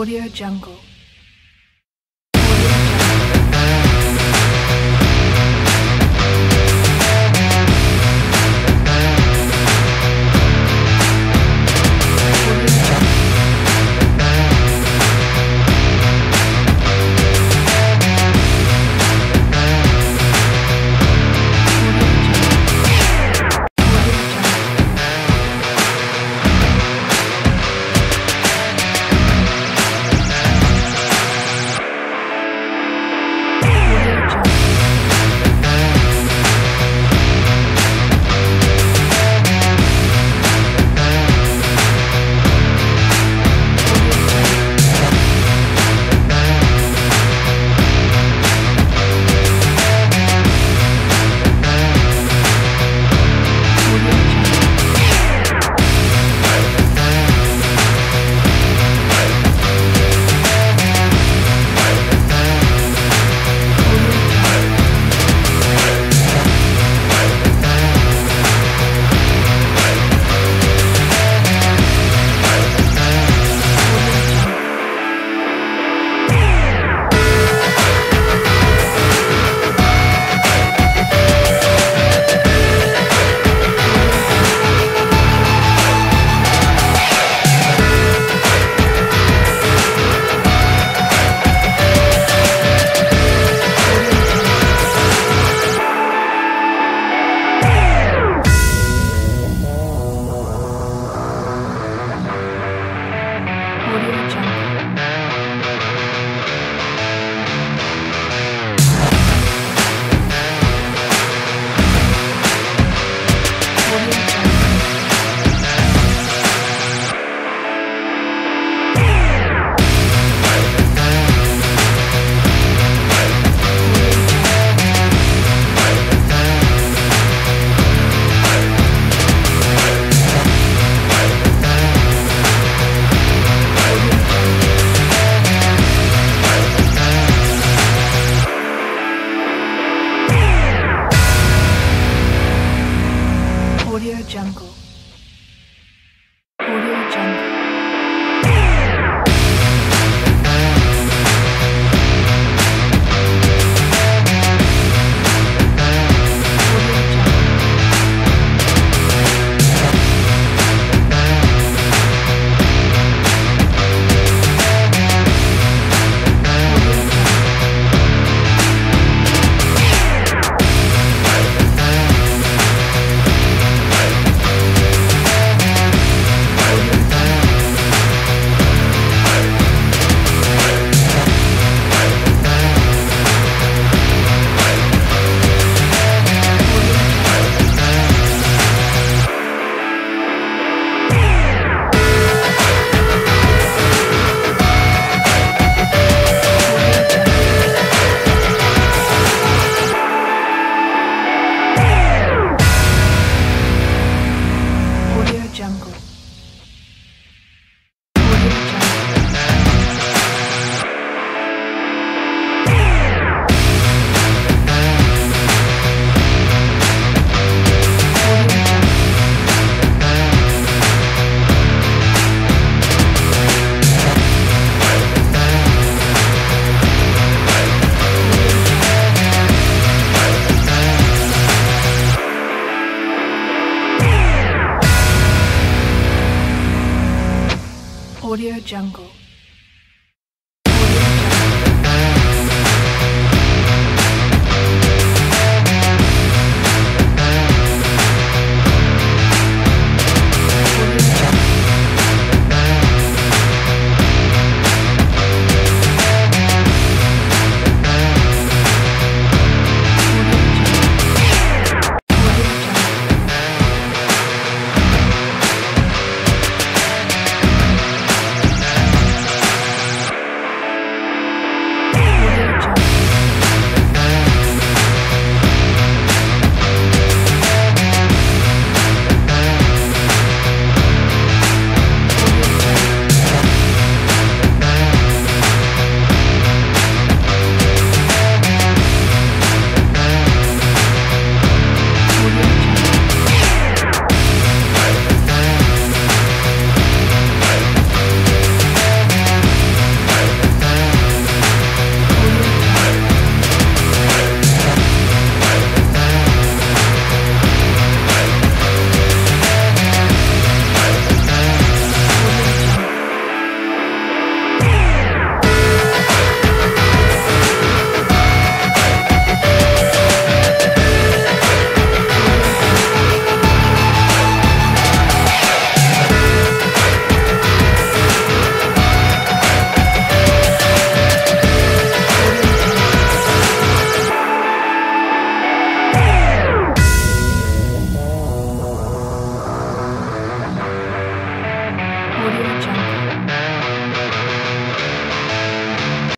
Audio Jungle.